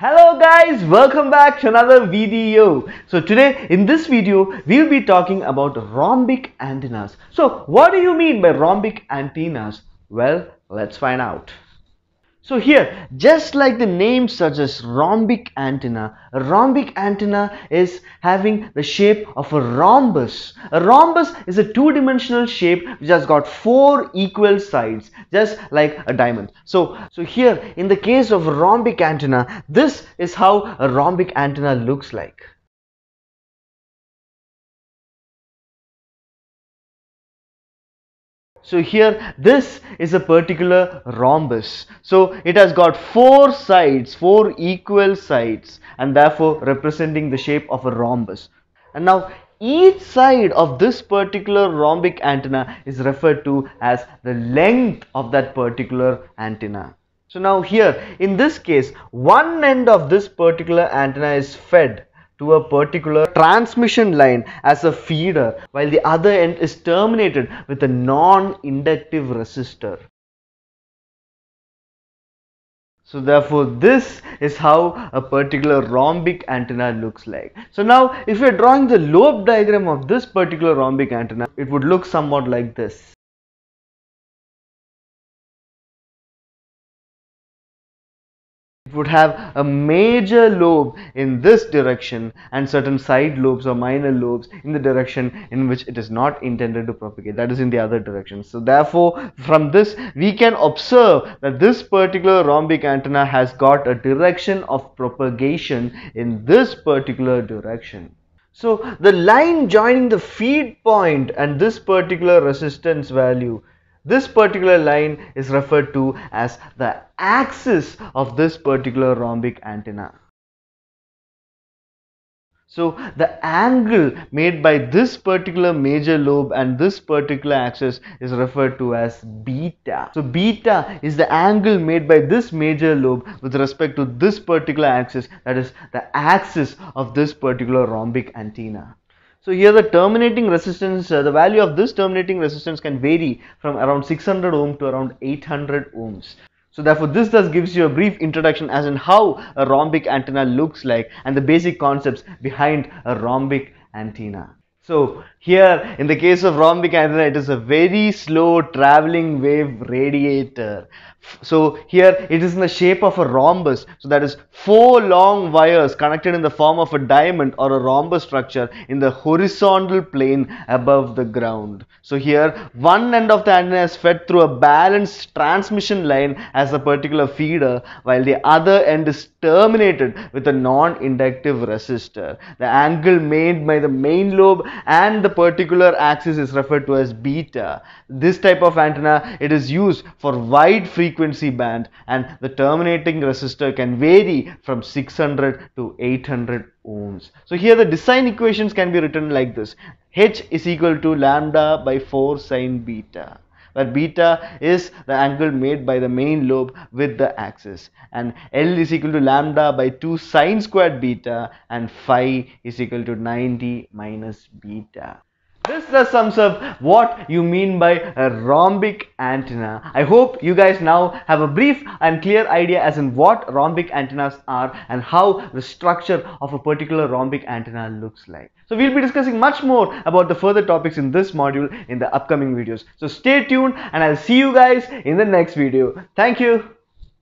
Hello guys, welcome back to another video. So today in this video, we'll be talking about rhombic antennas. So what do you mean by rhombic antennas? Well, let's find out. So here, just like the name suggests rhombic antenna, a rhombic antenna is having the shape of a rhombus. A rhombus is a two-dimensional shape which has got four equal sides, just like a diamond. So, so here, in the case of rhombic antenna, this is how a rhombic antenna looks like. So here this is a particular rhombus. So it has got four sides, four equal sides and therefore representing the shape of a rhombus. And now each side of this particular rhombic antenna is referred to as the length of that particular antenna. So now here in this case one end of this particular antenna is fed to a particular transmission line as a feeder while the other end is terminated with a non-inductive resistor. So therefore this is how a particular rhombic antenna looks like. So now if we are drawing the lobe diagram of this particular rhombic antenna, it would look somewhat like this. It would have a major lobe in this direction and certain side lobes or minor lobes in the direction in which it is not intended to propagate. That is in the other direction. So therefore from this we can observe that this particular rhombic antenna has got a direction of propagation in this particular direction. So the line joining the feed point and this particular resistance value this particular line is referred to as the axis of this particular rhombic antenna. So the angle made by this particular major lobe and this particular axis is referred to as beta. So beta is the angle made by this major lobe with respect to this particular axis that is the axis of this particular rhombic antenna. So here the terminating resistance, uh, the value of this terminating resistance can vary from around 600 ohm to around 800 ohms. So therefore this thus gives you a brief introduction as in how a rhombic antenna looks like and the basic concepts behind a rhombic antenna. So here in the case of rhombic antenna it is a very slow traveling wave radiator. So here it is in the shape of a rhombus. So that is four long wires connected in the form of a diamond or a rhombus structure in the horizontal plane above the ground. So here one end of the antenna is fed through a balanced transmission line as a particular feeder while the other end is terminated with a non-inductive resistor. The angle made by the main lobe and the particular axis is referred to as beta. This type of antenna it is used for wide frequency band and the terminating resistor can vary from 600 to 800 ohms. So here the design equations can be written like this. H is equal to lambda by 4 sine beta where beta is the angle made by the main lobe with the axis and L is equal to lambda by 2 sine squared beta and phi is equal to 90 minus beta. This thus sums up what you mean by a rhombic antenna. I hope you guys now have a brief and clear idea as in what rhombic antennas are and how the structure of a particular rhombic antenna looks like. So we'll be discussing much more about the further topics in this module in the upcoming videos. So stay tuned and I'll see you guys in the next video. Thank you.